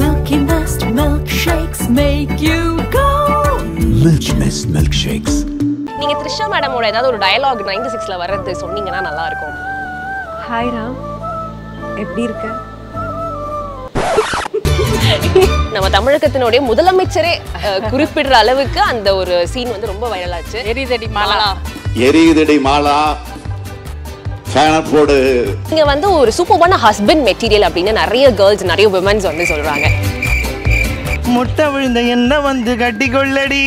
Milky Mist milkshakes make you go. Milch Mist Milkshakes. நீங்க த்ரிஷா மேடமோட ஏதாவது ஒரு டயலாக் நைன்டி சிக்ஸ்ல வர்றது சொன்னீங்கன்னா நல்லா இருக்கும் ஹாய் ராம் எப்படி இருக்க? நம்ம தமிழகத்தினுடைய முதலமைச்சரே குறிப்பிடுற அளவுக்கு அந்த ஒரு சீன் வந்து ரொம்ப வைரல் ஆச்சு. எரிதடி மாலா. எரியுதடி மாலா. போடு. நீங்க வந்து ஒரு சூப்பர்பான ஹஸ்பண்ட் மெட்டீரியல் அப்படின்னு நிறைய கேர்ள்ஸ் நிறைய விமன்ஸ் வந்து சொல்றாங்க. முட்டை விழுந்த என்ன வந்து கட்டி கொள்ளடி.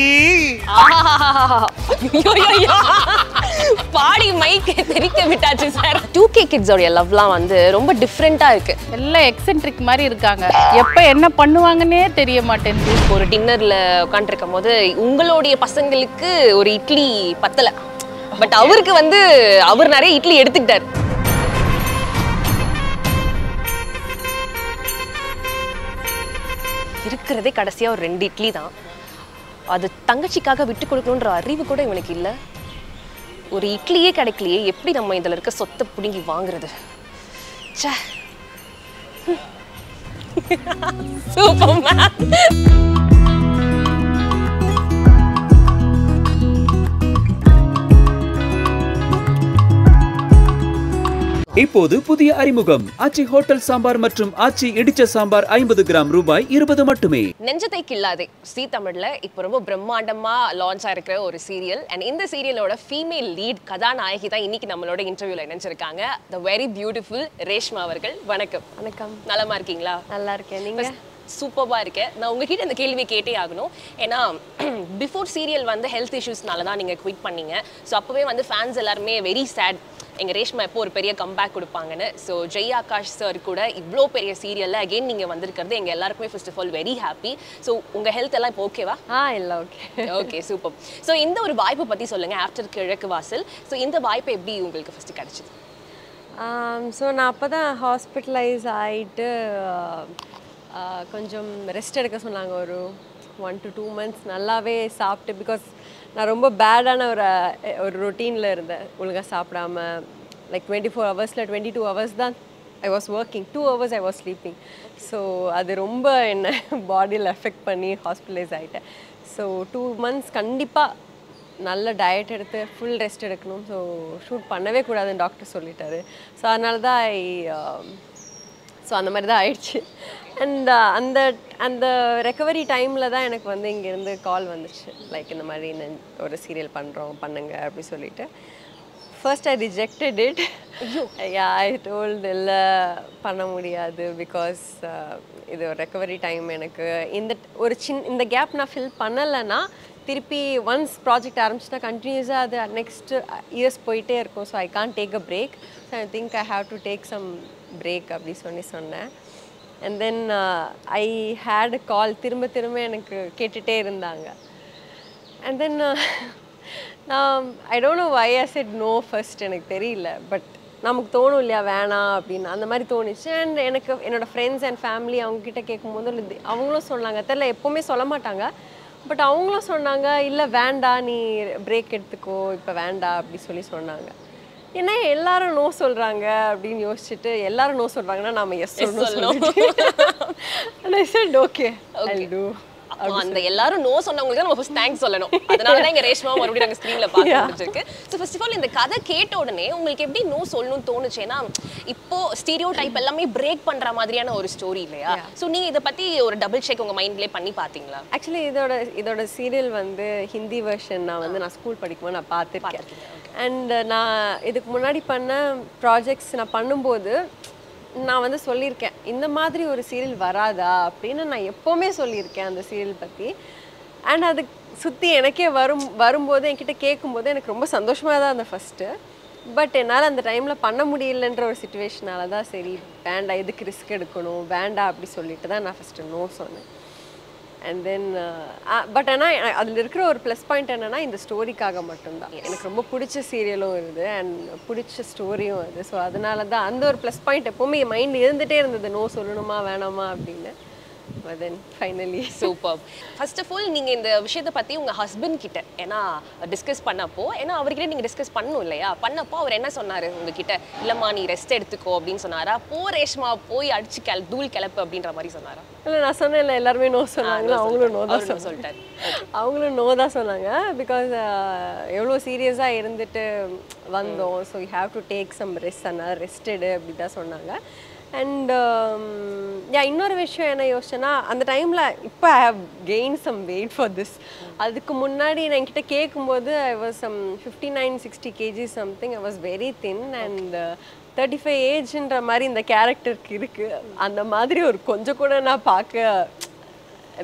பாடி மைக் தெரிக்க விட்டாச்சு சார் டூ கே கிட்ஸோடைய லவ்லாம் வந்து ரொம்ப டிஃப்ரெண்டா இருக்கு. எல்லாம் எக்ஸென்ட்ரிக் மாதிரி இருக்காங்க. எப்ப என்ன பண்ணுவாங்கன்னே தெரிய மாட்டேங்குது. ஒரு டின்னர்ல உட்காந்துருக்கும் போது உங்களுடைய பசங்களுக்கு ஒரு இட்லி பத்தல? பட் அவருக்கு வந்து அவர் நிறைய இட்லி எடுத்துக்கிட்டாரு. இருக்கிறதே கடைசியா ஒரு ரெண்டு இட்லி தான். அது தங்கச்சிக்காக விட்டு கொடுக்கணுன்ற அறிவு கூட இவனுக்கு இல்ல. ஒரு இட்லியே கிடைக்கலையே எப்படி நம்ம இதுல இருக்க சொத்தை பிடுங்கி வாங்குறது? ச்சே. சூப்பர் மேம் இப்போது புதிய அறிமுகம். ஆச்சி ஹோட்டல் சாம்பார் மற்றும் ஆச்சி இடிச்ச சாம்பார் ஐம்பது கிராம் ரூபாய் இருபது மட்டுமே. நெஞ்சத்தை கில்லாதே சி தமிழ்ல இப்போ ரொம்ப பிரம்மாண்டமா லான்ச் ஆயிருக்கிற ஒரு சீரியல் அண்ட் இந்த சீரியலோட ஃபீமேல் லீட் கதாநாயகி தான் இன்னைக்கு நம்மளோட இன்டர்வியூல இணைஞ்சிருக்காங்க. த வெரி பியூட்டிஃபுல் ரேஷ்மா அவர்கள். வணக்கம். வணக்கம். நலமா இருக்கீங்களா? நல்லா இருக்கேன். நீங்க? சூப்பராக இருக்கேன் நான் உங்ககிட்ட இந்த கேள்வி கேட்டே ஆகணும். ஏன்னா பிஃபோர் சீரியல் வந்து ஹெல்த் இஷ்யூஸ்னால தான் நீங்கள் குவிட் பண்ணீங்க. ஸோ அப்போவே வந்து ஃபேன்ஸ் எல்லாருமே வெரி சேட் எங்கள் ரேஷ்மா எப்போ ஒரு பெரிய கம்பேக் கொடுப்பாங்கன்னு. ஸோ ஜெய் ஆகாஷ் சார் கூட இவ்வளோ பெரிய சீரியலில் அகெயின் நீங்கள் வந்திருக்கிறது எங்கள் எல்லாருக்குமே first of all very happy so உங்கள் ஹெல்த் எல்லாம் இப்போ ஓகேவா ஆ இல்லை ஓகே ஓகே சூப்பர் ஸோ இந்த ஒரு வாய்ப்பை பற்றி சொல்லுங்கள் ஆஃப்டர் கிழக்கு வாசல். ஸோ இந்த வாய்ப்பு எப்படி உங்களுக்கு ஃபஸ்ட்டு கிடச்சிது? ஸோ நான் அப்போ தான் ஹாஸ்பிட்டலைஸ் ஆகிட்டு கொஞ்சம் ரெஸ்ட் எடுக்க சொன்னாங்க. ஒரு ஒன் டு டூ மந்த்ஸ் நல்லாவே சாப்பிட்டு பிகாஸ் நான் ரொம்ப பேடான ஒரு ஒரு ரொட்டீனில் இருந்தேன். ஒழுங்காக சாப்பிடாம லைக் டுவெண்ட்டி ஃபோர் ஹவர்ஸில் டுவெண்ட்டி டூ ஹவர்ஸ் தான் I was working two hours I was sleeping so அது ரொம்ப என்ன பாடியில் எஃபெக்ட் பண்ணி ஹாஸ்பிட்டலைஸ் ஆகிட்டேன் ஸோ டூ மந்த்ஸ் கண்டிப்பாக நல்ல டயட் எடுத்து ஃபுல் ரெஸ்ட் எடுக்கணும். ஸோ ஷூட் பண்ணவே கூடாதுன்னு டாக்டர் சொல்லிட்டாரு. ஸோ அதனால தான் ஐ ஸோ அந்த மாதிரி தான் ஆயிடுச்சு. அண்ட் அந்த அந்த ரெக்கவரி டைமில் தான் எனக்கு வந்து இங்கேருந்து கால் வந்துச்சு. லைக் இந்த மாதிரி நெ- ஒரு சீரியல் பண்ணுறோம் பண்ணுங்க அப்படி சொல்லிட்டு. First I rejected it yeah I told இல்லை பண்ண முடியாது பிகாஸ் இது ஒரு ரெக்கவரி டைம் எனக்கு. இந்த ஒரு சின் இந்த கேப் நான் ஃபில் பண்ணலைன்னா திருப்பி ஒன்ஸ் ப்ராஜெக்ட் ஆரம்பிச்சுட்டா கண்டினியூஸாக அது நெக்ஸ்ட் இயர்ஸ் போயிட்டே இருக்கும். So I can take a break so I think I have to take some break அப்படி சொல்லி சொன்னேன். அண்ட் தென் ஐ ஹேட் கால் திரும்ப திரும்ப எனக்கு கேட்டுகிட்டே இருந்தாங்க. அண்ட் தென் நான் I don't know why I said no first எனக்கு தெரியல. பட் நமக்கு தோணும் இல்லையா வேணாம் அப்படின்னு. அந்த மாதிரி தோணுச்சு. அண்ட் எனக்கு என்னோடய ஃப்ரெண்ட்ஸ் அண்ட் ஃபேமிலி அவங்கக்கிட்ட கேட்கும்போது அவங்களும் சொன்னாங்க. தெரில எப்போவுமே சொல்ல மாட்டாங்க. பட் அவங்களும் சொன்னாங்க இல்லை வேண்டாம் நீ பிரேக் எடுத்துக்கோ இப்போ வேண்டாம் அப்படி சொல்லி சொன்னாங்க. ஏன்னா எல்லாரும் நோ சொல்கிறாங்க அப்படின்னு யோசிச்சுட்டு எல்லாரும் நோ சொல்கிறாங்கன்னா நாம எஸ் சொல்லணும். ஓகே அந்த எல்லாரும் நோ சொன்னவங்களுக்கு நம்ம ஃபர்ஸ்ட் தேங்க்ஸ் சொல்லணும். அதனால தான் இங்க ரேஷ்மா மறுபடியும் நாங்க ஸ்க்ரீன்ல பார்க்க முடிஞ்சிருக்கு ஸோ ஃபர்ஸ்ட் ஆஃப் ஆல் இந்த கதை கேட்ட உடனே உங்களுக்கு எப்படி நோ சொல்லணும்னு தோணுச்சு? ஏன்னா இப்போ ஸ்டீரியோ டைப் எல்லாமே பிரேக் பண்ற மாதிரியான ஒரு ஸ்டோரி இல்லையா? ஸோ நீங்க இதை பத்தி ஒரு டபுள் செக் உங்க மைண்ட்லயே பண்ணி பாத்தீங்களா ஆக்சுவலி இதோட இதோட சீரியல் வந்து ஹிந்தி வெர்ஷன் நான் வந்து நான் ஸ்கூல் படிக்கும்போது நான் பார்த்துருக்கேன். அண்ட் uh, நான் இதுக்கு முன்னாடி பண்ண ப்ராஜெக்ட்ஸ் நான் பண்ணும்போது நான் வந்து சொல்லியிருக்கேன் இந்த மாதிரி ஒரு சீரியல் வராதா அப்படின்னு நான் எப்போவுமே சொல்லியிருக்கேன் அந்த சீரியல் பற்றி அண்ட் அது சுற்றி எனக்கே வரும் வரும்போது என்கிட்ட கேட்கும்போது எனக்கு ரொம்ப சந்தோஷமாக தான் அந்த ஃபஸ்ட்டு பட் என்னால் அந்த டைமில் பண்ண முடியலன்ற ஒரு சுச்சுவேஷனால தான் சரி வேண்டாம் எதுக்கு ரிஸ்க் எடுக்கணும் வேண்டாம் அப்படி சொல்லிட்டு தான் நான் ஃபஸ்ட்டு நோ சொன்னேன். அண்ட் தென் பட் ஆனால் அதில் இருக்கிற ஒரு ப்ளஸ் பாயிண்ட் என்னன்னா இந்த ஸ்டோரிக்காக மட்டும்தான். எனக்கு ரொம்ப பிடிச்ச சீரியலும் இருக்குது அண்ட் பிடிச்ச ஸ்டோரியும் அது ஸோ அதனால தான் அந்த ஒரு ப்ளஸ் பாயிண்ட் எப்போவுமே என் மைண்ட் இருந்துகிட்டே இருந்தது. நோ சொல்லணுமா வேணாமா? அப்படின்னு. But then finally super first of all நீங்க இந்த விஷயத்தை பத்தி உங்க ஹஸ்பண்ட் கிட்ட ஏன்னா டிஸ்கஸ் பண்ணப்போ ஏன்னா அவர்கிட்ட நீங்க டிஸ்கஸ் பண்ணணும் இல்லையா? பண்ணப்போ அவர் என்ன சொன்னாரு உங்ககிட்ட? இல்லம்மா நீ ரெஸ்ட் எடுத்துக்கோ அப்படின்னு சொன்னாரா? போ ரேஷ்மா போய் அடிச்சு கிள தூள் கிளப்பு அப்படின்ற மாதிரி சொன்னாரா? இல்லை நான் சொன்னேன்ல எல்லாருமே நோ சொன்னாங்க. No அவங்களும் நோ தான் சொல்லிட்டாரு. அவங்களும் நோ தான் சொன்னாங்க. பிகாஸ் எவ்வளோ சீரியஸாக இருந்துட்டு வந்தோம். So you have to take some rest அதனால் ரெஸ்ட் எடு அப்படி தான் சொன்னாங்க. அண்ட் யா இன்னொரு விஷயம் என்ன யோசிச்சேன்னா அந்த டைமில் இப்போ I have gain some weight for this அதுக்கு முன்னாடி நான் என்கிட்ட கேட்கும்போது I was some fifty nine sixty KG something I was very thin and thirty five ஏஜ்ன்ற மாதிரி இந்த கேரக்டருக்கு இருக்குது அந்த மாதிரி ஒரு கொஞ்சம் கூட நான் பார்க்க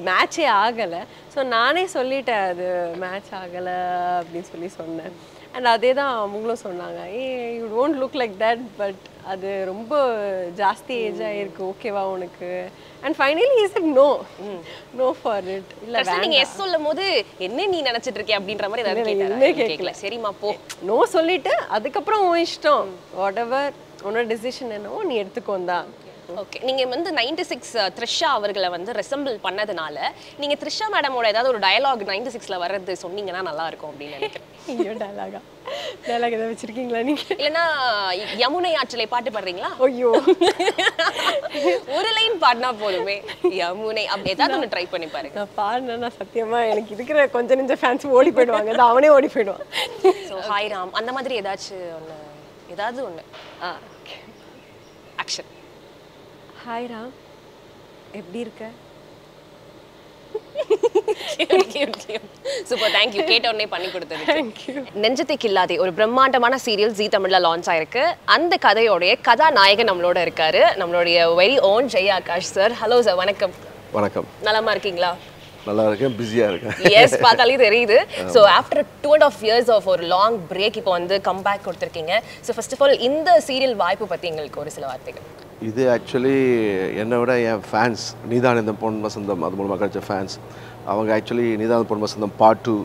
மேட்சே ஆகலை. ஸோ நானே சொல்லிட்டேன் அது மேட்ச் ஆகலை அப்படின்னு சொல்லி சொன்னேன். அண்ட் அதே தான் அவங்களும் சொன்னாங்க. Hey you don't look like that but அது ரொம்ப ஜாஸ்தி ஏஜ் ஆகிருக்கு ஓகேவா உனக்கு? And finally is it no no for it இல்லை நீங்க எஸ் சொல்லும் போது என்ன நீ நினைச்சிட்டு இருக்க? அப்படின்ற மாதிரி ஏதாவது கேட்கல. சரிம்மா போ. நோ சொல்லிட்டு அதுக்கப்புறம் உன் இஷ்டம். வாட் எவர் உன்னோட டிசிஷன் என்னவோ நீ எடுத்துக்கோந்தா ஓகே நீங்க வந்து நைன்டி சிக்ஸ் த்ரிஷா அவர்களை வந்து ரெசம்பிள் பண்ணதுனால நீங்க த்ரிஷா மேடமோட ஏதாவது ஒரு டயலாக் நைன்டி சிக்ஸ்ல வர்றது சொன்னீங்கன்னா நல்லா இருக்கும் அப்படின்னு நினைக்கிறேன். டயலாகா டயலாக் எதாவது வச்சிருக்கீங்களா நீங்கள் இல்லைன்னா யமுனை ஆற்றலை பாட்டு பாடுறீங்களா? ஐயோ. ஒரு லைன் பாடினா போதுமே. யமுனை அப்படி ஏதாவது ஒன்று ட்ரை பண்ணி பாருங்க. நான் பாடினேன்னா சத்தியமா எனக்கு இருக்கிற கொஞ்ச நெஞ்ச ஃபேன்ஸ் ஓடி போயிடுவாங்க. அது அவனே ஓடி போயிடுவான். So hi Ram. அந்த மாதிரி ஏதாச்சும் ஒன்று ஏதாவது ஒன்று ஆ. ஹாய் ராம் எப்படி இருக்க? சூப்பர் தேங்க்யூ கேட்ட உடனே பண்ணி கொடுத்தது தேங்க்யூ நெஞ்சத்தை கில்லாதே ஒரு பிரம்மாண்டமான சீரியல் ஜி தமிழ்ல லான்ச் ஆயிருக்கு. அந்த கதையோடைய கதாநாயகன் நம்மளோட இருக்காரு. நம்மளுடைய very own Jai Akash sir hello sir வணக்கம். வணக்கம். நலமா இருக்கீங்களா? நல்லா இருக்கேன். பிஸியாக இருக்கேன். எஸ் பார்த்தாலே தெரியுது. So after two and half years of ஒரு லாங் பிரேக் இப்போ வந்து கம்பேக் கொடுத்துருக்கீங்க. ஸோ ஃபர்ஸ்ட் ஆஃப் ஆல் இந்த சீரியல் வாய்ப்பு பற்றி எங்களுக்கு ஒரு சில வார்த்தைகள். இது ஆக்சுவலி என்னை விட என் ஃபேன்ஸ் நீதான் இந்த பொன் வசந்தம் அது மூலமாக கிடைச்ச ஃபேன்ஸ் அவங்க ஆக்சுவலி நீதான் பொன் வசந்தம் பார்ட் டூ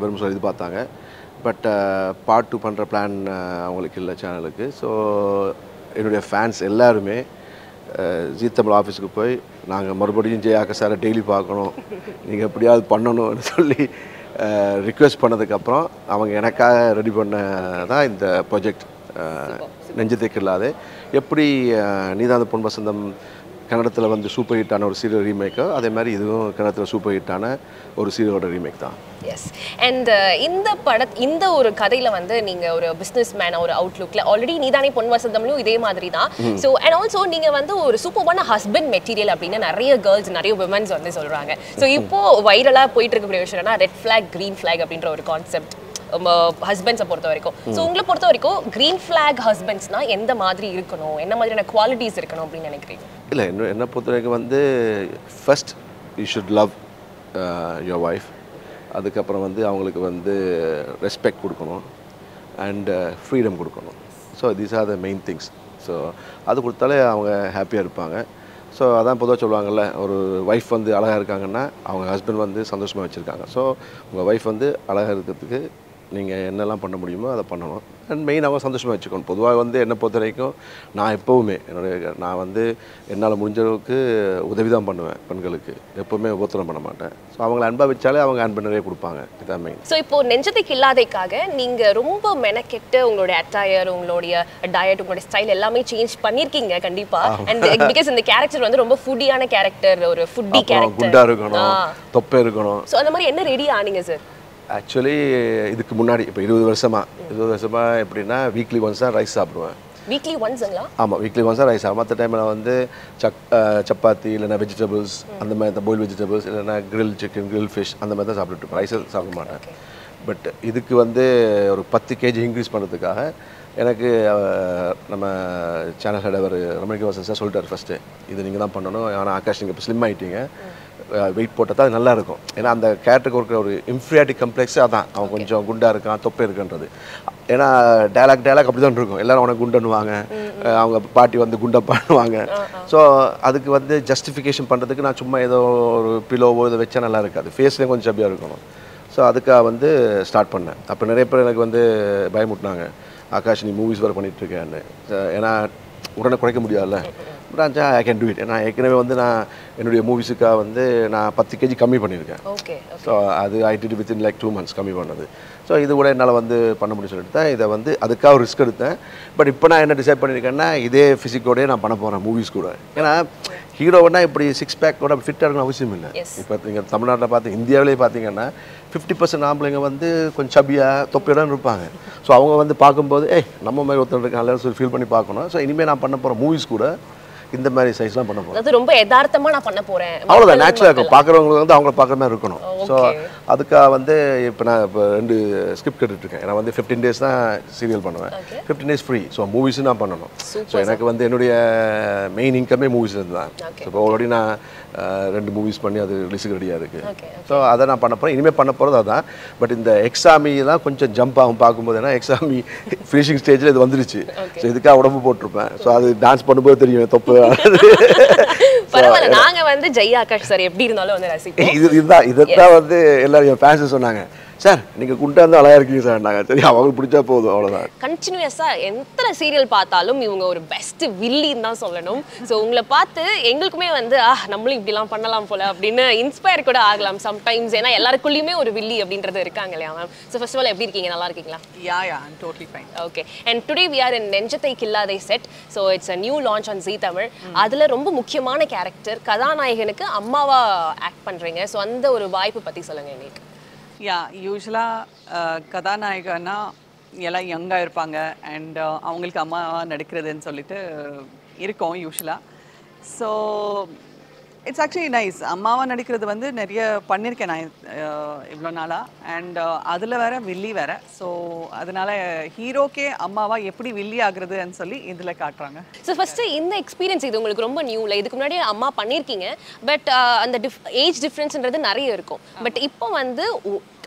விரும்ப சொல்லி இது பார்த்தாங்க பட் பார்ட் டூ பண்ணுற பிளான் அவங்களுக்கு இல்லை சேனலுக்கு ஸோ என்னுடைய ஃபேன்ஸ் எல்லாருமே ஜீ தமிழ் ஆஃபீஸுக்கு போய் நாங்கள் மறுபடியும் ஜெயாக்க சாரை டெய்லி பார்க்கணும். நீங்கள் எப்படியாவது பண்ணணும்னு சொல்லி ரிக்வெஸ்ட் பண்ணதுக்கப்புறம் அவங்க எனக்காக ரெடி பண்ண தான் இந்த ப்ராஜெக்ட் நெஞ்சத்தை இல்லாத எப்படி நீதாந்த பொன் வசந்தம் கன்னடத்தில் வந்து சூப்பர் ஹிட்டான ஒரு சீரியல் ரீமேக்கோ அதே மாதிரி இதுவும் கன்னடத்தில் சூப்பர் ஹிட்டான ஒரு சீரியலோட ரீமேக் தான். எஸ் அண்ட் இந்த பட இந்த ஒரு கதையில வந்து நீங்க ஒரு பிசினஸ் மேன் ஒரு அவுட்லுக்ல ஆல்ரெடி நீதானே பொன் வசந்தம்லையும் இதே மாதிரி தான். ஸோ அண்ட் ஆல்சோ நீங்க வந்து ஒரு சூப்பர்பான ஹஸ்பண்ட் மெட்டீரியல் அப்படின்னு நிறைய கேர்ள்ஸ் நிறைய விமன்ஸ் வந்து சொல்றாங்க. ஸோ இப்போ வைரலா போயிட்டு இருக்கக்கூடிய விஷயம்னா ரெட் ஃபிளாக் green ஃபிளாக் அப்படின்ற ஒரு கான்செப்ட் ஹஸ்பண்ட்ஸை பொறுத்த வரைக்கும் ஸோ உங்களை பொறுத்த வரைக்கும் green ஃபிளாக் ஹஸ்பண்ட்ஸ்னா எந்த மாதிரி இருக்கணும்? என்ன மாதிரியான குவாலிட்டிஸ் இருக்கணும் அப்படின்னு நினைக்கிறீங்க? இல்லை என்ன என்னை பொறுத்த வரைக்கும் வந்து first you should love your wife அதுக்கப்புறம் வந்து அவங்களுக்கு வந்து ரெஸ்பெக்ட் கொடுக்கணும். அண்ட் ஃப்ரீடம் கொடுக்கணும். So these are the main things so அது கொடுத்தாலே அவங்க ஹாப்பியாக இருப்பாங்க. ஸோ அதான் பொதுவாக சொல்லுவாங்கல்ல ஒரு ஒய்ஃப் வந்து அழகாக இருக்காங்கன்னா அவங்க ஹஸ்பண்ட் வந்து சந்தோஷமாக வச்சுருக்காங்க. ஸோ உங்கள் ஒய்ஃப் வந்து அழகாக இருக்கிறதுக்கு நீங்கள் என்னெல்லாம் பண்ண முடியுமோ அதை பண்ணணும். அண்ட் மெயின் அவங்க சந்தோஷமாக வச்சுக்கணும். பொதுவாக வந்து என்னை பொறுத்த வரைக்கும் நான் எப்போவுமே என்னுடைய நான் வந்து என்னால் முடிஞ்ச அளவுக்கு உதவி தான் பண்ணுவேன் பெண்களுக்கு. எப்போவுமே உபத்திரம் பண்ண மாட்டேன். ஸோ அவங்கள அன்பாக வச்சாலே அவங்க அன்பு நிறைய கொடுப்பாங்க. இதான் மெயின் ஸோ இப்போ நெஞ்சத்துக்கு இல்லாதைக்காக நீங்க ரொம்ப மெனக்கெட்டு உங்களுடைய அட்டையர் உங்களுடைய டயட் உங்களுடைய ஸ்டைல் எல்லாமே சேஞ்ச் பண்ணிருக்கீங்க கண்டிப்பா. அண்ட் பிகாஸ் இந்த கேரக்டர் வந்து ரொம்ப ஃபுட்டியான கேரக்டர் ஒரு ஃபுட்டி அப்புறம் குண்டா கேரக்டர் இருக்கணும் தொப்பை இருக்கணும். ஸோ அந்த மாதிரி என்ன ரெடி ஆனீங்க சார் ஆக்சுவலி இதுக்கு முன்னாடி இப்போ இருபது வருஷமா இருபது வருஷமா எப்படின்னா வீக்லி ஒன்ஸ் தான் ரைஸ் சாப்பிடுவேன். வீக்லி ஒன்ஸுங்களா ஆமாம் வீக்லி ஒன்ஸ் ரைஸ் ஆகும் மற்ற டைமில் வந்து சக் சப்பாத்தி இல்லைன்னா வெஜிடபிள்ஸ் அந்த மாதிரி தான் பாயில் வெஜிடபிள்ஸ் இல்லைன்னா grill சிக்கன் grill ஃபிஷ் அந்த மாதிரி தான் சாப்பிட்டுட்டு ரைஸ் சாப்பிட மாட்டேன். பட் இதுக்கு வந்து ஒரு பத்து கேஜி இன்க்ரீஸ் பண்ணுறதுக்காக எனக்கு நம்ம சேனல் ஹெட் அவர் ரமணிக வாசன் சார் சொல்லிட்டார் ஃபஸ்ட்டு இது நீங்கள் தான் பண்ணணும். ஆனால் ஆகாஷ் நீங்கள் இப்போ ஸ்லிம் ஆகிட்டீங்க வெயிட் போட்டால் தான் அது நல்லா இருக்கும் ஏன்னா அந்த கேரக்டருக்கு இருக்கிற ஒரு இன்ஃபீரியாரிட்டி கம்ப்ளெக்ஸ் அதான். அவன் கொஞ்சம் குண்டா இருக்கான் தொப்பை இருக்குன்றது. ஏன்னா டேலாக் டேலாக் அப்படி தான் இருக்கும். எல்லாரும் உனக்கு குண்டன்னுவாங்க அவங்க பாட்டி வந்து குண்டப்பான்னுவாங்க ஸோ அதுக்கு வந்து ஜஸ்டிஃபிகேஷன் பண்ணுறதுக்கு நான் சும்மா ஏதோ ஒரு பிலோவோ இதை வச்சா நல்லா இருக்காது. ஃபேஸ்லேயும் கொஞ்சம் சப்பியாக இருக்கணும். ஸோ அதுக்காக வந்து ஸ்டார்ட் பண்ணேன். அப்போ நிறைய பேர் எனக்கு வந்து பயமுட்டினாங்க. ஆகாஷ் நீ மூவிஸ் வேறு பண்ணிகிட்ருக்கேன்னு ஏன்னா உடனே குறைக்க முடியாதுல்ல. பிரான்ச்சா ஐ கேன் டூ இட் நான் ஏற்கனவே வந்து நான் என்னுடைய மூவிஸுக்காக வந்து நான் பத்து கேஜி கம்மி பண்ணியிருக்கேன். ஓகே ஸோ அது I did within like two months கம்மி பண்ணது. ஸோ இது கூட என்னால் வந்து பண்ண முடியும் சொல்லிட்டு தான் இதை வந்து அதுக்காக ஒரு ரிஸ்க் எடுத்தேன். பட் இப்போ நான் என்ன டிசைட் பண்ணியிருக்கேன்னா இதே ஃபிசிக்கோடயே நான் பண்ண போகிறேன் மூவிஸ் கூட. ஏன்னா ஹீரோவனா இப்படி சிக்ஸ் பேக்கோட ஃபிட்டாக இருக்கணும் அவசியம் இல்லை. இப்போ நீங்கள் தமிழ்நாட்டில் பார்த்து இந்தியாவிலே பார்த்தீங்கன்னா ஃபிஃப்டி பர்சன்ட் ஆம்பளைங்க வந்து கொஞ்சம் சபியாக தொப்பியோட இருப்பாங்க. ஸோ அவங்க வந்து பார்க்கும்போது ஏய் நம்ம மாதிரி ஒருத்தர் இருக்காங்க சொல்லி ஃபீல் பண்ணி பார்க்கணும். ஸோ இனிமேல் நான் பண்ண போகிற மூவிஸ் கூட இந்த மாதிரி சைஸ்லாம் பண்ண போகிறேன் அதாவது ரொம்ப யதார்த்தமா நான் பண்ண போறேன். அவ்வளோதான் நேச்சுரலாக இருக்கும். பார்க்குறவங்களுக்கு வந்து அவங்கள பார்க்குற மாதிரி இருக்கணும். ஸோ. அதுக்காக வந்து இப்போ நான் இப்போ ரெண்டு ஸ்கிரிப்ட் கேட்டுட்ருக்கேன். நான் வந்து ஃபிஃப்டீன் டேஸ் தான் சீரியல் பண்ணுவேன். ஃபிஃப்டீன் டேஸ் ஃப்ரீ ஸோ மூவிஸும் நான் பண்ணணும். ஸோ எனக்கு வந்து என்னுடைய மெயின் இன்கமே மூவிஸ் இருந்து. தான் இப்போ ஆல்ரெடி நான் ரெண்டு மூவிஸ் பண்ணி அது ரிலீஸுக்கு ரெடியாக இருக்குது ஸோ அதை நான் பண்ண போகிறேன் இனிமேல் பண்ண போகிறது அதான். பட் இந்த எக்ஸாமி தான் கொஞ்சம் ஜம்ப் ஆகும் பார்க்கும்போது. ஏன்னா எக்ஸாமி ஃபினிஷிங் ஸ்டேஜில் இது வந்துருச்சு. ஸோ இதுக்காக உடம்பு போட்டிருப்பேன். ஸோ அது டான்ஸ் பண்ணும்போது தெரியும். தொப்பு பரவாயில்ல. நாங்க வந்து ஜெய் ஆகாஷ் சார் எப்படி இருந்தாலும் வந்து ரசிப்போம். இது இதுதான். இதைத்தான் வந்து எல்லாரும் என் ஃபேன்ஸ் சொன்னாங்க. சார் நீங்கள் குண்டா இருந்தால் அழகா இருக்கீங்க சார். நாங்கள் சரி அவங்களுக்கு பிடிச்சா போதும் அவ்வளோதான் கண்டினியூஸா எத்தனை சீரியல் பார்த்தாலும் இவங்க ஒரு பெஸ்ட் வில்லின்னு தான் சொல்லணும். ஸோ உங்களை பார்த்து எங்களுக்குமே வந்து ஆ நம்மளும் இப்படிலாம் பண்ணலாம் போல அப்படின்னு இன்ஸ்பயர் கூட ஆகலாம் சம்டைம்ஸ் ஏன்னா எல்லாருக்குள்ளேயுமே ஒரு வில்லி அப்படின்றது இருக்காங்க இல்லையா ma'am so first of all எப்படி இருக்கீங்க? நல்லா இருக்கீங்களா? Yeah, yeah, I'm totally fine. Okay and today we are in Nenjathai Killathe set so it's a new launch on Zee Tamil அதில் ரொம்ப முக்கியமான கேரக்டர் கதாநாயகனுக்கு அம்மாவா ஆக்ட் பண்ணுறீங்க ஸோ அந்த ஒரு வாய்ப்பு பற்றி சொல்லுங்க எங்களுக்கு. யா யூஸ்வலாக கதாநாயகனா எல்லாம் யங்காக இருப்பாங்க. அண்ட் அவங்களுக்கு அம்மா நடிக்கிறதுன்னு சொல்லிட்டு இருக்கோம் யூஸ்வலாக ஸோ இட்ஸ் ஆக்சுவலி நைஸ் அம்மாவா நடிக்கிறது வந்து நிறைய பண்ணியிருக்கேன் நான் இவ்வளோ நாளாக அண்ட் அதில் வேற வில்லி வேற. ஸோ அதனால ஹீரோக்கே அம்மாவா எப்படி வில்லி ஆகுறதுன்னு சொல்லி இதில் காட்டுறாங்க. ஸோ ஃபஸ்ட்டு இந்த எக்ஸ்பீரியன்ஸ் இது உங்களுக்கு ரொம்ப நியூல இதுக்கு முன்னாடி அம்மா பண்ணியிருக்கீங்க பட் அந்த டிஃப் ஏஜ் டிஃப்ரென்ஸ்ன்றது நிறைய இருக்கும். பட் இப்போ வந்து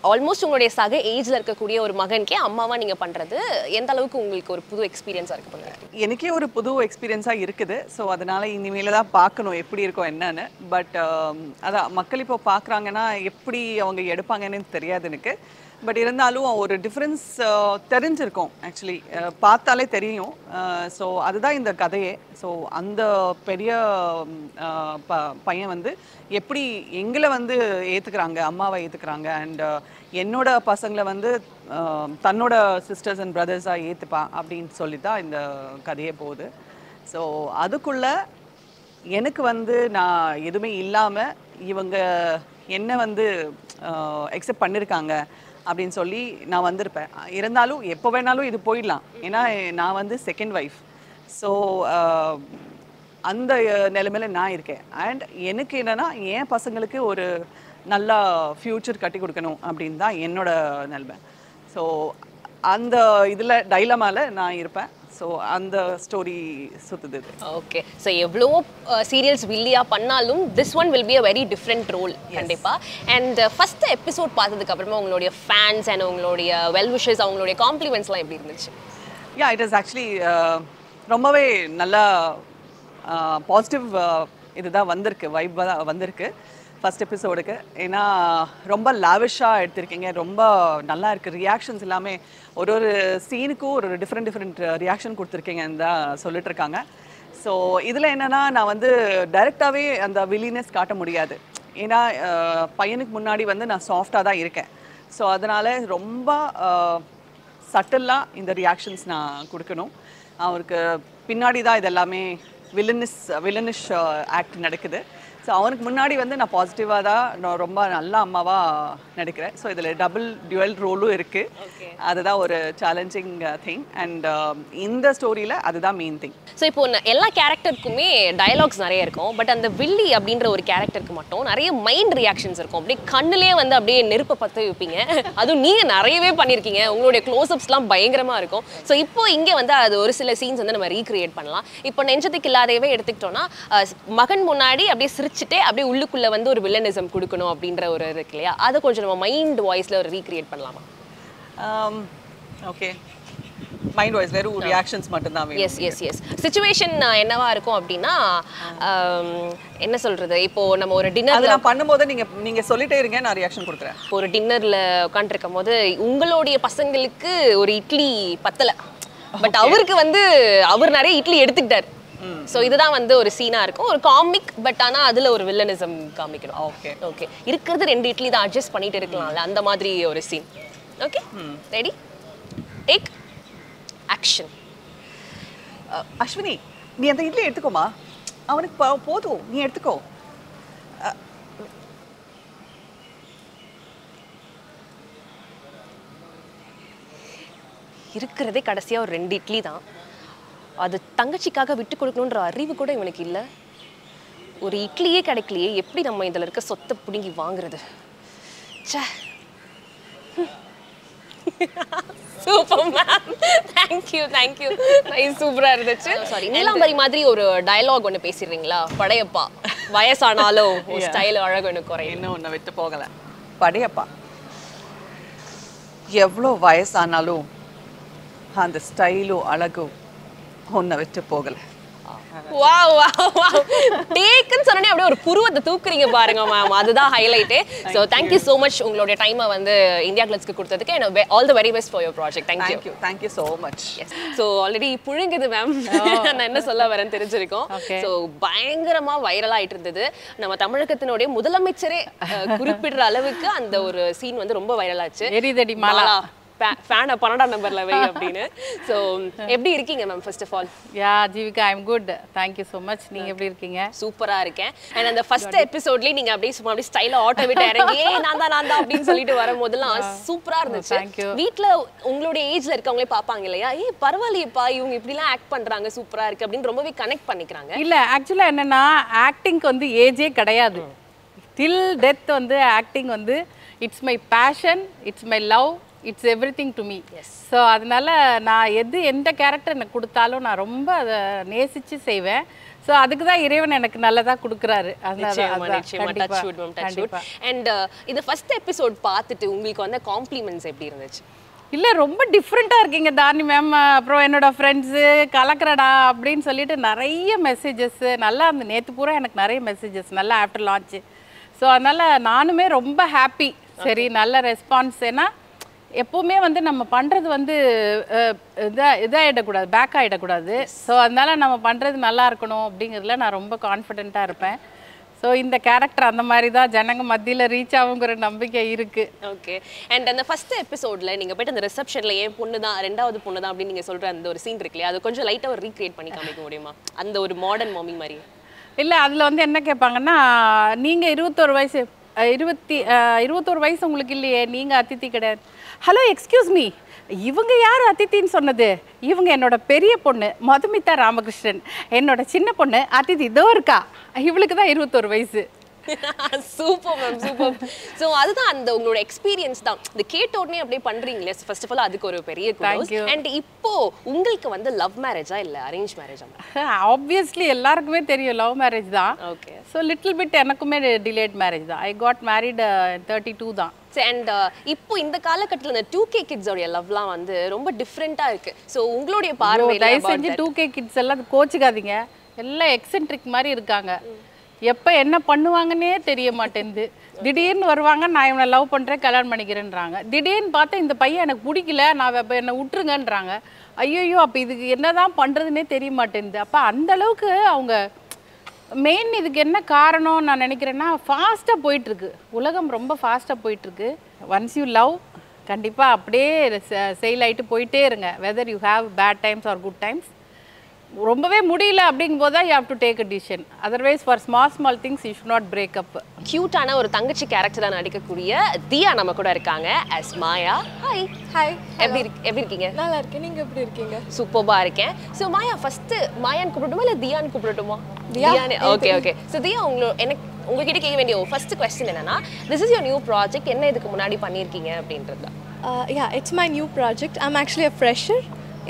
ஆல்மோஸ்ட் உங்களுடைய சக ஏஜ்ல இருக்கக்கூடிய ஒரு மகனுக்கே அம்மாவா நீங்க பண்றது எந்த அளவுக்கு உங்களுக்கு ஒரு புது எக்ஸ்பீரியன்ஸா இருக்கு பண்ணுங்க எனக்கே ஒரு புது எக்ஸ்பீரியன்ஸாக இருக்குது. ஸோ அதனால் இனிமேல தான் பார்க்கணும் எப்படி இருக்கும் என்னன்னு. பட் um, அதான் மக்கள் இப்போ பார்க்குறாங்கன்னா எப்படி அவங்க எடுப்பாங்கன்னு தெரியாது எனக்கு. பட் இருந்தாலும் ஒரு டிஃப்ரென்ஸ் தெரிஞ்சிருக்கும். ஆக்சுவலி பார்த்தாலே தெரியும். ஸோ அதுதான் இந்த கதையே. ஸோ அந்த பெரிய ப பையன் வந்து எப்படி எங்களை வந்து ஏற்றுக்கிறாங்க அம்மாவை ஏற்றுக்கிறாங்க அண்ட் என்னோட பசங்களை வந்து தன்னோட சிஸ்டர்ஸ் அண்ட் பிரதர்ஸாக ஏற்றுப்பான் அப்படின்னு சொல்லி தான் இந்த கதையே போகுது. ஸோ அதுக்குள்ளே எனக்கு வந்து நான் எதுவுமே இல்லாமல் இவங்க என்ன வந்து எக்ஸப்ட் பண்ணியிருக்காங்க அப்படின்னு சொல்லி நான் வந்திருப்பேன். இருந்தாலும் எப்போ வேணாலும் இது போயிடலாம். ஏன்னா நான் வந்து செகண்ட் ஒய்ஃப் ஸோ அந்த நிலைமையில நான் இருக்கேன். அண்ட் எனக்கு என்னென்னா என் பசங்களுக்கு ஒரு நல்ல ஃப்யூச்சர் கட்டி கொடுக்கணும் அப்படின்னு தான் என்னோட நிலைமை. ஸோ அந்த இதில் டைலமால நான் இருப்பேன். ஸோ அந்த ஸ்டோரி சுற்றுது இது. ஓகே ஸோ எவ்வளவோ சீரியல்ஸ் வில்லியா பண்ணாலும் this one will be a very different role கண்டிப்பா. அண்ட் ஃபர்ஸ்ட் எபிசோட் பார்த்ததுக்கு அப்புறமா உங்களுடைய ஃபேன்ஸ் அண்ட் உங்களுடைய வெல் விஷஸ் அவங்களுடைய காம்ப்ளிமெண்ட்ஸ்லாம் எப்படி இருந்துச்சு? யா இட் இஸ் ஆக்சுவலி ரொம்பவே நல்லா பாசிட்டிவ் இதுதான் வந்திருக்கு வைப் தான் வந்திருக்கு. ஃபஸ்ட் எபிசோடுக்கு ஏன்னா ரொம்ப லாவிஷாக எடுத்திருக்கீங்க. ரொம்ப நல்லா இருக்குது ரியாக்ஷன்ஸ் எல்லாமே ஒரு ஒரு சீனுக்கும் ஒரு டிஃப்ரெண்ட் டிஃப்ரெண்ட் ரியாக்ஷன் கொடுத்துருக்கீங்கன்னு தான் சொல்லிட்டு இருக்காங்க. ஸோ இதில் என்னென்னா நான் வந்து டைரெக்டாகவே அந்த வில்லினஸ் காட்ட முடியாது. ஏன்னா பையனுக்கு முன்னாடி வந்து நான் சாஃப்டாக தான் இருக்கேன். ஸோ அதனால் ரொம்ப சட்டலாக இந்த ரியாக்ஷன்ஸ் நான் கொடுக்கணும். அவருக்கு பின்னாடி தான் இது எல்லாமே வில்லனிஸ் வில்லனிஷ் ஆக்ட் நடக்குது. ஸோ அவனுக்கு முன்னாடி வந்து நான் பாசிட்டிவாக தான் நான் ரொம்ப நல்ல அம்மாவாக நடிக்கிறேன். ஸோ இதில் டபுள் டியூவல் ரோலும் இருக்குது அதுதான் ஒரு சேலஞ்சிங் திங் அண்ட் இந்த ஸ்டோரியில் அதுதான் மெயின் திங் ஸோ இப்போ எல்லா கேரக்டருக்குமே டயலாக்ஸ் நிறைய இருக்கும். பட் அந்த வில்லி அப்படின்ற ஒரு கேரக்டருக்கு மட்டும் நிறைய மைண்ட் ரியாக்ஷன்ஸ் இருக்கும். அப்படியே கண்ணுலேயே வந்து அப்படியே நெருப்பை பற்ற வைப்பீங்க. அதுவும் நீங்கள் நிறையவே பண்ணியிருக்கீங்க உங்களுடைய க்ளோஸ்அப்ஸ்லாம் பயங்கரமாக இருக்கும். ஸோ இப்போ இங்கே வந்து அது ஒரு சில சீன்ஸ் வந்து நம்ம ரீக்ரியேட் பண்ணலாம். இப்போ நெஞ்சத்துக்கு இல்லாதவே எடுத்துக்கிட்டோம்னா மகன் முன்னாடி அப்படியே சிரிச்சுட்டே அப்படியே உள்ளுக்குள்ளே வந்து ஒரு வில்லனிசம் கொடுக்கணும் அப்படின்ற ஒரு இருக்கு இல்லையா? அதை கொஞ்சம் நம்ம மைண்ட் வாய்ஸில் ஒரு ரீக்ரியேட் பண்ணலாமா? ஓகே மைண்ட் வாய்ஸ் வெறும் ரியாக்ஷன்ஸ் மட்டும்தான் எஸ் எஸ் எஸ் சுச்சுவேஷன் என்னவா இருக்கும் அப்படின்னா என்ன சொல்றது? இப்போ நம்ம ஒரு அது டின்னர் நான் பண்ணும்போது நீங்கள் நீங்கள் சொல்லிட்டே இருங்க நான் ரியாக்ஷன் கொடுக்குறேன். ஒரு டின்னர்ல உட்காந்துருக்கும் போது உங்களுடைய பசங்களுக்கு ஒரு இட்லி பத்தல. பட் அவருக்கு வந்து அவர் நிறைய இட்லி எடுத்துக்கிட்டார். ஸோ இதுதான் வந்து ஒரு சீனா இருக்கும். ஒரு காமிக் பட் ஆனா அதுல ஒரு வில்லனிசம் காமிக்கணும். ஓகே ஓகே இருக்கிறது ரெண்டு இட்லி தான். அட்ஜஸ்ட் பண்ணிட்டு இருக்கலாம்ல. அந்த மாதிரி ஒரு scene okay ready take action Ashwini நீ அந்த இட்லி எடுத்துக்கோமா? அவனுக்கு போதும். நீ எடுத்துக்கோ. இருக்கிறதே கடைசியா ஒரு ரெண்டு இட்லி தான். அது தங்கச்சிக்காக விட்டு கொடுக்கணுன்ற அறிவு கூட இவனுக்கு இல்ல. ஒரு இட்லியே கிடைக்கலையே எப்படி நம்ம இதுல இருக்க சொத்தை பிடுங்கி வாங்குறது? ச்சே. Super ma'am thank you thank you nice சூப்பரா இருந்துச்சு. சாரி நீலாம்பரி மாதிரி ஒரு டயலாக் ஒன்று பேசிடுறீங்களா? படையப்பா. வயசானாலும் ஸ்டைல் அழகு எனக்கு குறையும். இன்னும் ஒன்று விட்டு போகலை. படையப்பா. எவ்வளோ வயசானாலும் அந்த ஸ்டைலும் அழகும் உன்னை விட்டு போகலை. Wow wow wow. டேக்குன்னு சொன்னோடனே அப்படியே ஒரு புருவத்தை தூக்குறீங்க பாருங்க மேம் அதுதான் ஹைலைட்டே so thank you so much உங்களுடைய டைமை வந்து இந்தியா கிளப்ஸ்க்கு கொடுத்ததுக்கு. And all the very best for your project thank you thank you so much so already புழுங்குது ma'am நான் என்ன சொல்ல வரேன்னு தெரிஞ்சிருக்கோம். ஸோ பயங்கரமா வைரல் ஆயிட்டு இருந்தது. நம்ம தமிழகத்தினுடைய முதலமைச்சரே குறிப்பிடுற அளவுக்கு அந்த ஒரு சீன் வந்து ரொம்ப வைரல் ஆச்சு. எரிதடி மாலா. ஃபேனை பன்னெண்டாம் நம்பர்ல வை அப்படின்னு. ஸோ எப்படி இருக்கீங்க ma'am first of all yeah Jeevika I'm good thank you so much நீங்க எப்படி இருக்கீங்க? சூப்பரா இருக்கேன். அண்ட் அந்த ஃபர்ஸ்ட் எபிசோட்லயே நீங்க அப்படியே சும்மா அப்படியே ஸ்டைலா ஆட்டோ விட்டு இறங்கி "ஏய், நான் தான் நான் தான் அப்படின்னு சொல்லிட்டு வரும்போதெல்லாம் சூப்பரா இருந்துச்சு. வீட்ல உங்களுடைய ஏஜ்ல இருக்கவங்களே பாப்பாங்க இல்லையா? ஏய் பரவாயில்லையேப்பா இவங்க இப்படிலாம் ஆக்ட் பண்றாங்க சூப்பரா இருக்கு அப்படின்னு ரொம்பவே கனெக்ட் பண்ணிக்கிறாங்க. இல்ல ஆக்சுவலா என்னன்னா ஆக்டிங்க்கு வந்து ஏஜே கிடையாது. டில் டெத் வந்து ஆக்டிங் வந்து it's my passion it's my love it's everything to me so அதனால நான் எது எந்த கேரக்டர் எனக்கு கொடுத்தாலும் நான் ரொம்ப அதை நேசிச்சு செய்வேன். ஸோ அதுக்கு தான் இறைவன் எனக்கு நல்லதா கொடுக்குறாரு. அண்ட் இந்த ஃபர்ஸ்ட் எபிசோட் பார்த்துட்டு உங்களுக்கு வந்து காம்ப்ளிமெண்ட்ஸ் எப்படி இருந்துச்சு? இல்லை ரொம்ப டிஃப்ரெண்ட்டாக இருக்கீங்க தாரணி மேம் அப்புறம் என்னோட ஃப்ரெண்ட்ஸு கலக்கிறடா அப்படின்னு சொல்லிட்டு நிறைய மெசேஜஸ் நல்லா அந்த நேற்று பூரா எனக்கு நிறைய மெசேஜஸ் நல்லா ஆஃப்டர் லான்ச்சு ஸோ அதனால் நானுமே ரொம்ப ஹாப்பி சரி நல்ல ரெஸ்பான்ஸ் ஏன்னா எப்போவுமே வந்து நம்ம பண்ணுறது வந்து இதாக இதாகிடக்கூடாது பேக் ஆகிடக்கூடாது ஸோ அதனால் நம்ம பண்ணுறது நல்லா இருக்கணும் அப்படிங்கிறதுல நான் ரொம்ப கான்ஃபிடென்ட்டாக இருப்பேன். ஸோ இந்த கேரக்டர் அந்த மாதிரி தான் ஜனங்க மத்தியில் ரீச் ஆகுங்கிற நம்பிக்கை இருக்குது ஓகே அண்ட் அந்த ஃபர்ஸ்ட் எபிசோட்ல நீங்க போயிட்டு அந்த ரிசப்ஷன்ல ஏன் பொண்ணு தான் ரெண்டாவது பொண்ணு தான் அப்படின்னு நீங்க சொல்ற அந்த ஒரு சீன் இருக்கு இல்லையா அது கொஞ்சம் லைட்டா ஒரு ரீக்ரியேட் பண்ணி காமிக்க முடியுமா? அந்த ஒரு மாடர்ன் மாமி மாதிரி. இல்லை அதில் வந்து என்ன கேட்பாங்கன்னா நீங்கள் இருபத்தோரு வயசு இருபத்தி இருபத்தோரு வயசு உங்களுக்கு இல்லையே நீங்கள் அதித்தி கிடையாது. ஹலோ எக்ஸ்கியூஸ் மீ இவங்க யார் அதித்தின்னு சொன்னது? இவங்க என்னோட பெரிய பொண்ணு மதுமிதா ராமகிருஷ்ணன். என்னோட சின்ன பொண்ணு அதித்தி இதோ இருக்கா? இவளுக்கு தான் இருபத்தோரு வயசு. சூப்பர் மேம் சூப்பர் ஸோ அதுதான் அந்த உங்களோட எக்ஸ்பீரியன்ஸ் தான். இந்த கேட்ட உடனே அப்படியே பண்றீங்களே. ஃபர்ஸ்ட் ஆஃப் ஆல் அதுக்கு ஒரு பெரிய. அண்ட் இப்போ உங்களுக்கு வந்து லவ் மேரேஜா இல்ல அரேஞ்ச் மேரேஜா ஆப்வியஸ்லி எல்லாருக்குமே தெரியும் லவ் மேரேஜ் தான். ஓகே ஸோ லிட்டில் பிட் எனக்குமே டிலேட் மேரேஜ் தான். I got married thirty two தான். அண்ட் இப்போ இந்த காலகட்டத்தில் இந்த டூ கே கிட்ஸோடைய லவ்லாம் வந்து ரொம்ப டிஃப்ரெண்ட்டாக இருக்கு. ஸோ உங்களுடைய பார்வையில தயவு செஞ்சு. டூ கே கிட்ஸ் எல்லாம் கோச்சிக்காதீங்க. எல்லாம் எக்ஸென்ட்ரிக் மாதிரி இருக்காங்க. எப்போ என்ன பண்ணுவாங்கன்னே தெரிய மாட்டேங்குது. திடீர்னு வருவாங்க நான் இவனை லவ் பண்ணுறேன் கல்யாணம் பண்ணிக்கிறேன்றாங்க. திடீர்னு பார்த்தா இந்த பையன் எனக்கு பிடிக்கல நான் இப்போ என்னை விட்டுருங்கன்றாங்க. ஐயோ அப்போ இதுக்கு என்னதான் பண்ணுறதுனே தெரிய மாட்டேங்குது. அப்போ அந்த அளவுக்கு அவங்க மெயின் இதுக்கு என்ன காரணம் நான் நினைக்கிறேன்னா ஃபாஸ்ட்டாக போயிட்டுருக்கு. உலகம் ரொம்ப ஃபாஸ்ட்டாக போயிட்டுருக்கு. ஒன்ஸ் யூ லவ் கண்டிப்பாக அப்படியே செயல் ஆகிட்டு போயிட்டே இருங்க. Whether you have bad times or good times ரொம்பவே முடியல அப்படிங்கும் போது தான் you have to take a decision otherwise for small small things you should not break up கியூட்டான ஒரு தங்கச்சி கேரக்டரா நடிக்கக்கூடிய தியா நம்ம கூட இருக்காங்க as மாயா ஹாய் ஹாய் எப்படி இருக்கு எப்படி இருக்கீங்க? நல்லா இருக்கேன். நீங்க எப்படி இருக்கீங்க? சூப்பர்பா இருக்கேன். ஸோ மாயா ஃபர்ஸ்ட் மாயான்னு கூப்பிடட்டுமா இல்லை தியான்னு கூப்பிடட்டுமா? Diya. Okay okay so Diya. உங்களோ எனக்கு உங்ககிட்ட கேட்க வேண்டிய ஃபர்ஸ்ட் கொஸ்டின் என்னன்னா this is your new project என்ன இதுக்கு முன்னாடி பண்ணியிருக்கீங்க அப்படின்றது yeah it's my new project I'm actually a fresher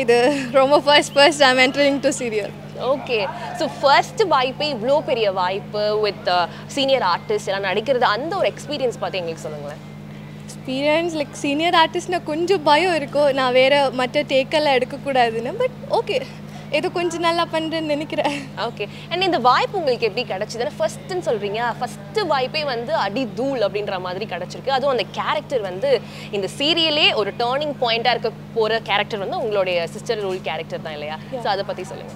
இது ரொம்ப first first I'm entering to serial okay so first வாய்ப்பு இவ்வளோ பெரிய வாய்ப்பு வித் சீனியர் ஆர்டிஸ்ட் எல்லாம் நடிக்கிறது. அந்த ஒரு எக்ஸ்பீரியன்ஸ் பார்த்து எங்களுக்கு சொல்லுங்களேன். எக்ஸ்பீரியன்ஸ் லைக் சீனியர் ஆர்டிஸ்ட்னா கொஞ்சம் பயம் இருக்கும். நான் வேற மற்ற டேக்கெல்லாம் எடுக்கக்கூடாதுன்னு பட் ஓகே ஏதோ கொஞ்சம் நல்லா பண்ணுறேன்னு நினைக்கிறேன். ஓகே அண்ட் இந்த வாய்ப்பு உங்களுக்கு எப்படி கிடைச்சது ஃபர்ஸ்ட்னு சொல்றீங்க. ஃபர்ஸ்ட் வாய்ப்பே வந்து அடி தூள் அப்படின்ற மாதிரி கிடைச்சிருக்கு. அதுவும் அந்த கேரக்டர் வந்து இந்த சீரியலே ஒரு டேர்னிங் பாயிண்டா இருக்க போற கேரக்டர் வந்து உங்களுடைய சிஸ்டர் ரோல் கேரக்டர் தான் இல்லையா? ஸோ அதை பத்தி சொல்லுங்க.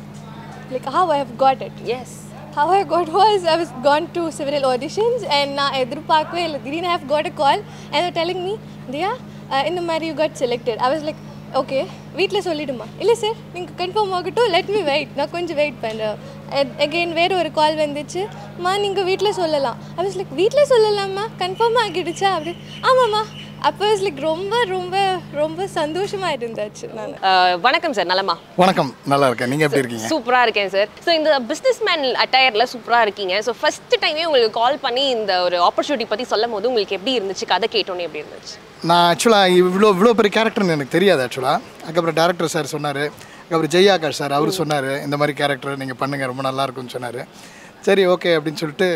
Like how I have got it. Yes. How I got was I was gone to several auditions and நான் எதிர்பார்க்கவே இல்லை. திடீர்னு I have got a call and they were telling me Diya uh, இந்த மாதிரி you got selected. I was like okay வீட்டில் சொல்லிவிடுமா இல்லை sir நீங்கள் கன்ஃபார்ம் ஆகட்டும் லெட் மீ வெயிட் நான் கொஞ்சம் வெயிட் பண்ணுறேன் அகெயின் வேறு ஒரு கால் வந்துச்சு. மா நீங்கள் வீட்டில் சொல்லலாம். அப்படி was வீட்டில் சொல்லலாமா? கன்ஃபார்ம் ஆகிடுச்சா? அப்படி ஆமாம்மா. அப்போ லைக் ரொம்ப ரொம்ப ரொம்ப சந்தோஷமாக இருந்தாச்சு நான். அஹ், வணக்கம் சார் நலமா? வணக்கம். நல்லா இருக்கேன் நீங்கள் எப்படி இருக்கீங்க? சூப்பரா இருக்கேன் சார் ஸோ இந்த பிஸ்னஸ் மேன் அட்டையர்ல சூப்பரா இருக்கீங்க. ஸோ ஃபர்ஸ்ட் டைமே உங்களுக்கு கால் பண்ணி இந்த ஒரு ஆப்பர்ச்சுனிட்டி பத்தி சொல்லும் போது உங்களுக்கு எப்படி இருந்துச்சு? கதை கேட்டோன்னே எப்படி இருந்துச்சு? நான் ஆக்சுவலாக இவ்வளோ இவ்வளோ பெரிய கேரக்டர்னு எனக்கு தெரியாது ஆக்சுவலாக அதுக்கப்புறம் டேரக்டர் சார் சொன்னார். அதுக்கப்புறம் ஜெயாகாஷ் சார் அவர் சொன்னார். இந்த மாதிரி கேரக்டர் நீங்கள் பண்ணுங்கள் ரொம்ப நல்லா இருக்கும்னு சொன்னார். சரி ஓகே அப்படின்னு சொல்லிட்டு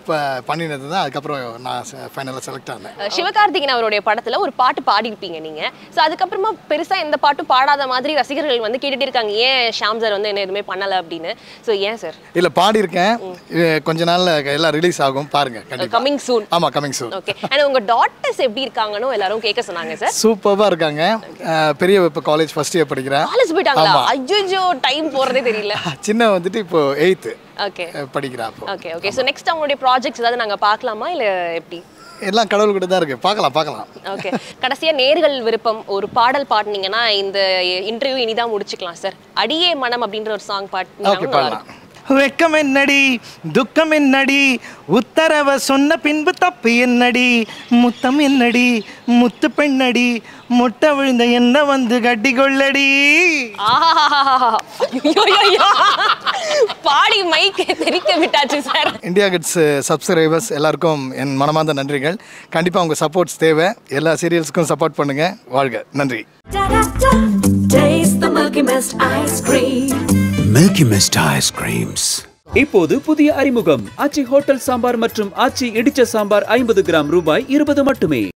இப்போ பண்ணினது தான் அதுக்கப்புறம் நான் ஃபைனலாக செலக்ட் ஆனேன். அஹ், சிவகார்த்திகேயன் அவருடைய படத்துல ஒரு பாட்டு பாடியிருப்பீங்க நீங்க. ஸோ அதுக்கப்புறமா பெருசா எந்த பாட்டும் பாடாத மாதிரி ரசிகர்கள் வந்து கேட்டுட்டே இருக்காங்க. ஏன் ஷாம் சார் வந்து என்ன எதுவுமே பண்ணல அப்படின்னு? ஸோ ஏன் சார் இல்லை பாடியிருக்கேன். கொஞ்ச நாளில் எல்லாம் ரிலீஸ் ஆகும். கண்டிப்பாக கமிங் சூன் ஆமாம் கமிங் சூன் ஓகே அண்ட் உங்க டாட்டர்ஸ் எப்படி இருக்காங்கன்னு எல்லாரும் கேட்க சொன்னாங்க சார் சூப்பராக இருக்காங்க. பெரிய இப்போ காலேஜ் ஃபஸ்ட் இயர் படிக்கிறேன் காலேஜ் போயிட்டாங்களா. ஐயோ டைம் போறதே தெரியல. சின்ன வந்துட்டு இப்போ எயித்து ஓகே. படிக்கிறா அப்போ. Okay okay. ஸோ நெக்ஸ்ட் அவங்களுடைய ப்ராஜெக்ட்ஸ் ஏதாவது நாங்க பார்க்கலாமா இல்ல எப்படி? எல்லாம் கடவுள் கூட தான் இருக்குது பார்க்கலாம் பார்க்கலாம். ஓகே. கடைசியா நேர்கள் விருப்பம் ஒரு பாடல் பாடுனீங்கன்னா இந்த இன்டர்வியூ இனிதான் முடிச்சுக்கலாம் சார் அடியே மனம் அப்படின்ற ஒரு சாங் ஓகே பாட்டு பாடலாம். வெக்கம் என்னடி துக்கம் என்னடி உத்தரவ சொன்ன பின்பு தப்பு என்னடி? முத்தம் என்னடி? முத்து பெண்ணடி? முட்டை விழுந்த என்ன வந்து கட்டி கொள்ளடி? பாடி மைக் தெரிக்க விட்டாச்சு சார் இந்தியா கிட்ஸ் சப்ஸ்கிரைபர்ஸ் எல்லாருக்கும் என் மனமார்ந்த நன்றிகள். கண்டிப்பாக உங்கள் சப்போர்ட்ஸ் தேவை. எல்லா சீரியல்ஸுக்கும் சப்போர்ட் பண்ணுங்கள் வாழ்க. நன்றி. Taste the Milky Mist ice cream. Milky Mist ice creams இப்போது புதிய அறிமுகம். ஆச்சி ஹோட்டல் சாம்பார் மற்றும் ஆச்சி இடிச்ச சாம்பார் ஐம்பது கிராம் ரூபாய் இருபது மட்டுமே.